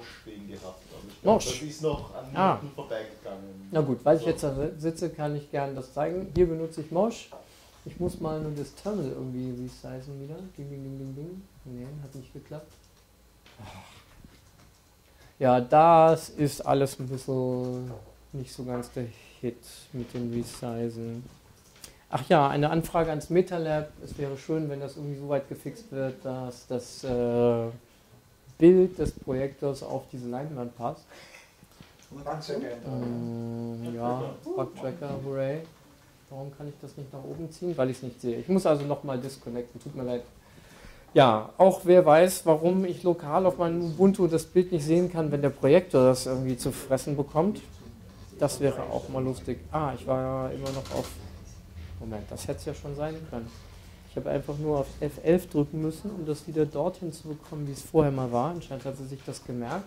Mosch stehen gehabt. Ich glaub, Mosch. Das ist noch an Ah. niemanden vorbeigegangen. Na gut, weil ich jetzt da sitze, kann ich gerne das zeigen. Hier benutze ich Mosh. Ich muss mal nur das Terminal irgendwie resizen wieder. Ding, ding, ding, ding, ding. Nee, hat nicht geklappt. Ja, das ist alles ein bisschen nicht so ganz der Hit mit dem Resizen. Ach ja, eine Anfrage ans MetaLab. Es wäre schön, wenn das irgendwie so weit gefixt wird, dass das äh, Bild des Projektors auf diese Leinwand passt. Mm, ja, Bug-Tracker, hooray. Warum kann ich das nicht nach oben ziehen? Weil ich es nicht sehe. Ich muss also nochmal disconnecten, tut mir leid. Ja, auch wer weiß, warum ich lokal auf meinem Ubuntu das Bild nicht sehen kann, wenn der Projektor das irgendwie zu fressen bekommt. Das wäre auch mal lustig. Ah, ich war ja immer noch auf... Moment, das hätte es ja schon sein können. Habe einfach nur auf F11 drücken müssen, um das wieder dorthin zu bekommen, wie es vorher mal war. Anscheinend hat sie sich das gemerkt.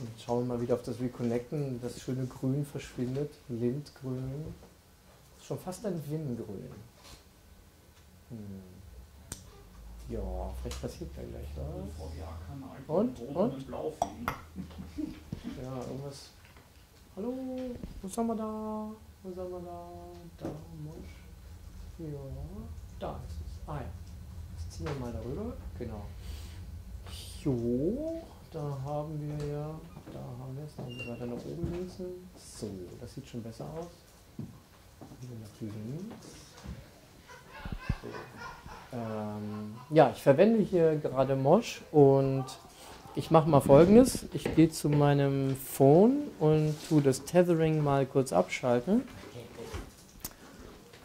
Und schauen wir mal wieder auf das Reconnecten. Das schöne Grün verschwindet. Lindgrün. Schon fast ein Windgrün. Hm. Ja, vielleicht passiert ja gleich was. Und? Und? Ja, irgendwas. Hallo? Wo sind wir da? Wo sind wir da? Da, Mosch. Ja, da ist es. Ah ja. Jetzt ziehen wir mal darüber. Genau. Jo, da haben wir ja, da haben wir es, da haben wir weiter nach oben links. So, das sieht schon besser aus. Nach links. So. Ähm, ja, ich verwende hier gerade Mosh und ich mache mal folgendes. Ich gehe zu meinem Phone und tue das Tethering mal kurz abschalten.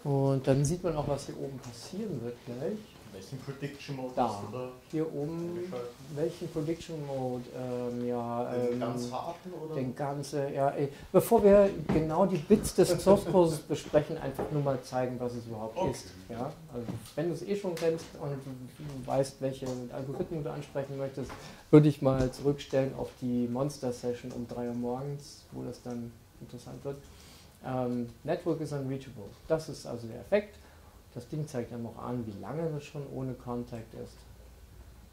Und dann sieht man auch, was hier oben passieren wird gleich. Welchen Prediction Mode Da. hast du da? Hier oben, welchen Prediction Mode? Ähm, ja, Den ähm, ganz harten oder? den ganze, ja, ey, bevor wir genau die Bits des Codes besprechen, einfach nur mal zeigen, was es überhaupt Okay. ist. Ja? Also, wenn du es eh schon kennst und weißt, welche Algorithmen du ansprechen möchtest, würde ich mal zurückstellen auf die Monster Session um 3 Uhr morgens, wo das dann interessant wird. Ähm, Network is unreachable. Das ist also der Effekt. Das Ding zeigt dann auch an, wie lange das schon ohne Contact ist.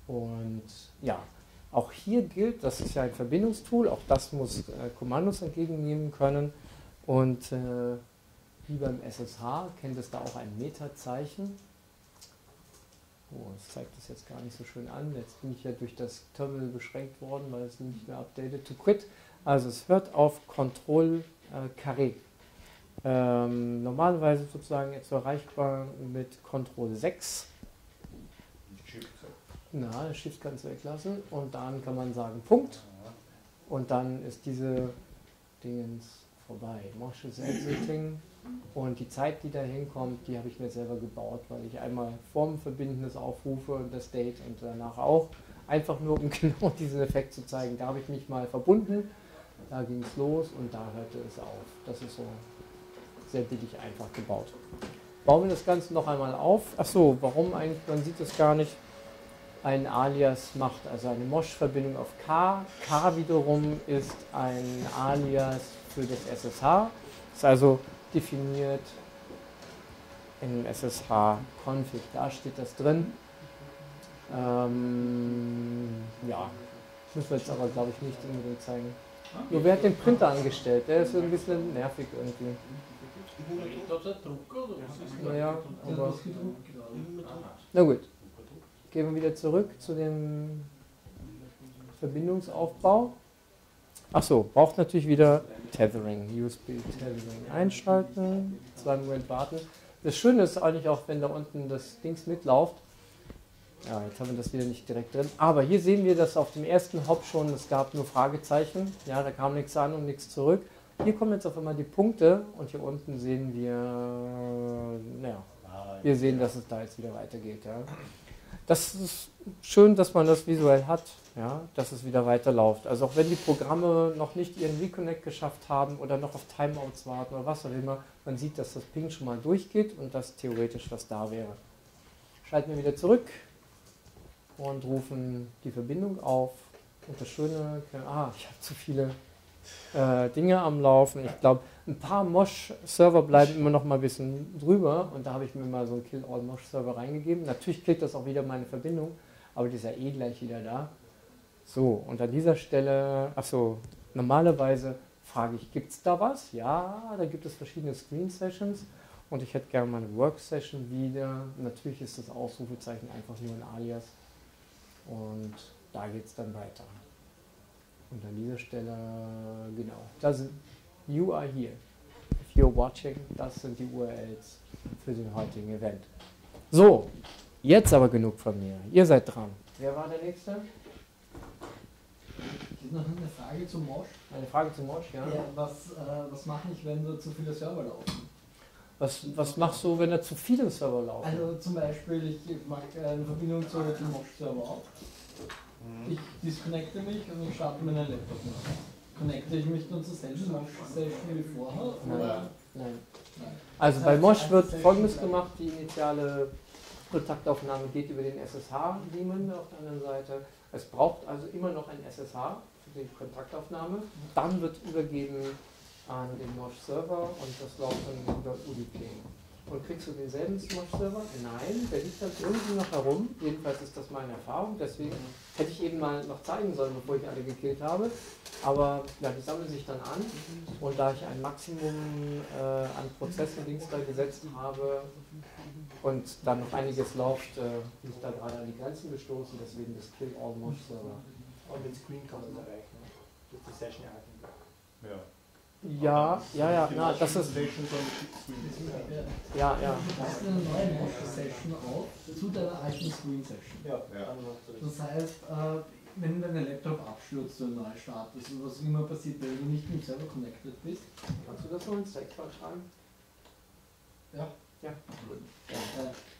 Und ja, auch hier gilt, das ist ja ein Verbindungstool, auch das muss äh, Kommandos entgegennehmen können. Und äh, wie beim SSH kennt es da auch ein Meta-Zeichen. Oh, das zeigt das jetzt gar nicht so schön an. Jetzt bin ich ja durch das Terminal beschränkt worden, weil es nicht mehr updated to quit. Also es hört auf Control äh, Carré. Ähm, normalerweise sozusagen jetzt erreichbar mit Control 6. Na, das Shift kannst du weglassen und dann kann man sagen Punkt und dann ist diese Dingens vorbei. Mosh is exiting und die Zeit, die da hinkommt, die habe ich mir selber gebaut, weil ich einmal vorm Verbinden das aufrufe und das Date und danach auch. Einfach nur, um genau diesen Effekt zu zeigen. Da habe ich mich mal verbunden, da ging es los und da hörte es auf. Das ist so sehr billig einfach gebaut. Bauen wir das Ganze noch einmal auf. Achso, warum eigentlich? Man sieht es gar nicht ein Alias macht, also eine Mosh-Verbindung auf K. K wiederum ist ein Alias für das SSH, ist also definiert im SSH-Config. Da steht das drin. Ähm, ja, müssen wir jetzt aber glaube ich nicht unbedingt zeigen. Nur wer hat den Printer angestellt? Der ist ein bisschen nervig irgendwie. Naja, aber na gut. Gehen wir wieder zurück zu dem Verbindungsaufbau. Achso, braucht natürlich wieder Tethering, USB Tethering einschalten, zwei Moment warten. Das Schöne ist eigentlich auch, wenn da unten das Dings mitlauft. Ja, jetzt haben wir das wieder nicht direkt drin. Aber hier sehen wir, dass auf dem ersten Hop schon, es gab nur Fragezeichen. Ja, da kam nichts an und nichts zurück. Hier kommen jetzt auf einmal die Punkte und hier unten sehen wir, naja, wir sehen, dass es da jetzt wieder weitergeht. Ja. Das ist schön, dass man das visuell hat, ja, dass es wieder weiterläuft. Also auch wenn die Programme noch nicht ihren Reconnect geschafft haben oder noch auf Timeouts warten oder was auch immer, man sieht, dass das Ping schon mal durchgeht und dass theoretisch was da wäre. Schalten wir wieder zurück und rufen die Verbindung auf. Und das Schöne, ah, ich habe zu viele äh, Dinge am Laufen. Ich glaube, ein paar Mosh-Server bleiben immer noch mal ein bisschen drüber und da habe ich mir mal so einen Kill-All-Mosh-Server reingegeben. Natürlich kriegt das auch wieder meine Verbindung, aber die ist ja eh gleich wieder da. So, und an dieser Stelle, achso, normalerweise frage ich, gibt es da was? Ja, da gibt es verschiedene Screen Sessions und ich hätte gerne meine Work Session wieder. Natürlich ist das Ausrufezeichen einfach nur ein Alias und da geht es dann weiter. Und an dieser Stelle, genau, das, you are here. If you're watching, das sind die URLs für den heutigen Event. So, jetzt aber genug von mir. Ihr seid dran. Wer war der Nächste? Ich habe noch eine Frage zum Mosh. Eine Frage zum Mosh, ja? Ja, was, äh, was mache ich, wenn da zu viele Server laufen? Was, was machst du, wenn da zu viele Server laufen? Also zum Beispiel, ich mache eine Verbindung zu dem Mosh-Server auf. Ich disconnecte mich und ich starte meinen Laptop neu. Connecte ich mich dann zur selben Mosh-Session wie vorher? Oder? Nein. Nein. Also bei Mosh wird Session folgendes gemacht, die initiale Kontaktaufnahme geht über den SSH-Daemon auf der anderen Seite. Es braucht also immer noch ein SSH für die Kontaktaufnahme. Dann wird übergeben an den Mosh-Server und das läuft dann über UDP. Und kriegst du denselben Mosh-Server? Nein, der liegt halt irgendwie noch herum. Jedenfalls ist das meine Erfahrung. Deswegen hätte ich eben mal noch zeigen sollen, bevor ich alle gekillt habe. Aber ja, die sammeln sich dann an. Und da ich ein Maximum äh, an Prozessen links da gesetzt habe und dann noch einiges läuft, äh, bin ich da gerade an die Grenzen gestoßen. Deswegen das Kill All Mosh Server. Und den Screen kann man erreichen. Das ist die Session erhalten. Ja. Ja, ja, na, das ist. Ja. ja. Du machst eine neue Mosh-Session auf zu deiner alten Screen-Session. Ja, Ja. du das. Heißt, äh, wenn dein Laptop abstürzt und neu startest und was immer passiert, wenn du nicht mit dem Server connected bist, Kannst du das noch ins Stackfile schreiben? Ja. Ja. Äh,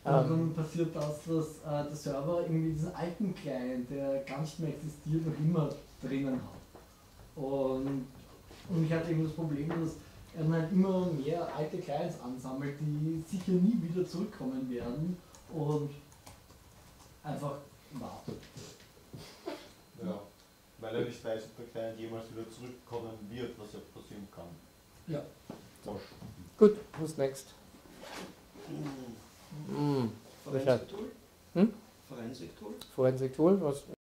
Ähm. dann passiert das, dass äh, der Server irgendwie diesen alten Client, der gar nicht mehr existiert, noch immer drinnen hat. Und, und ich hatte eben das Problem, dass er dann halt immer mehr alte Clients ansammelt, die sicher nie wieder zurückkommen werden und einfach wartet. Ja. Weil er nicht weiß, ob der Client jemals wieder zurückkommen wird, was ja passieren kann. Ja. Mosch. Gut, who's next? Mm. Richard. Forensik-Tool? Hm? Forensik-Tool? Forensik Tool, was